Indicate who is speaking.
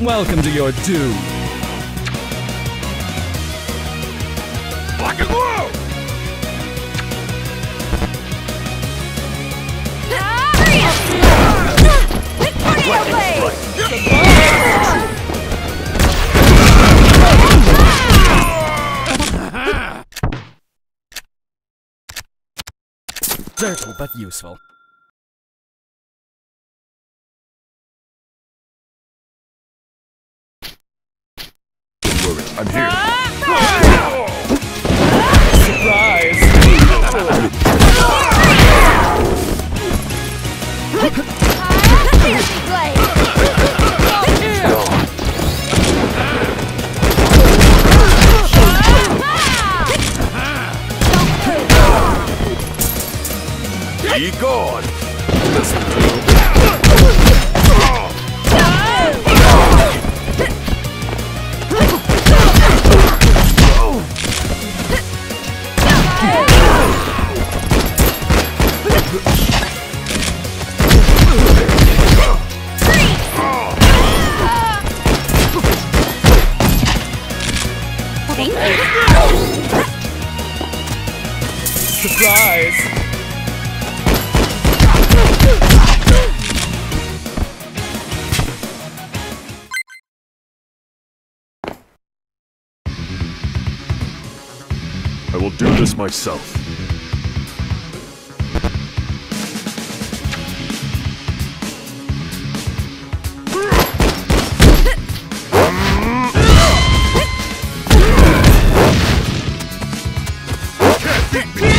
Speaker 1: Welcome to your doom.
Speaker 2: Lock and low.
Speaker 1: Dirty but useful.
Speaker 2: I'm here.
Speaker 1: Surprise!
Speaker 2: Be gone.
Speaker 1: Surprise!
Speaker 2: I will do this myself. Can't beat me.